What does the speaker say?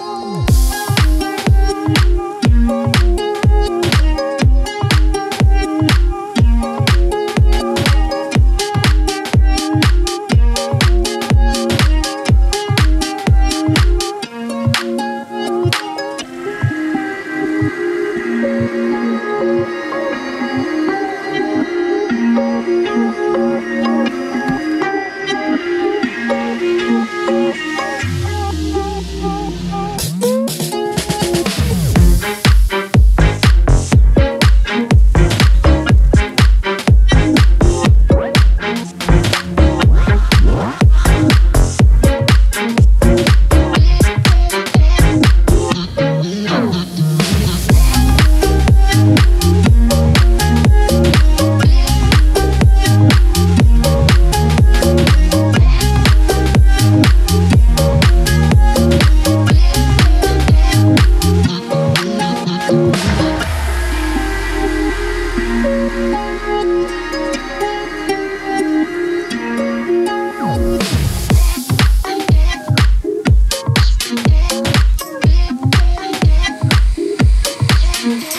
Oh. you.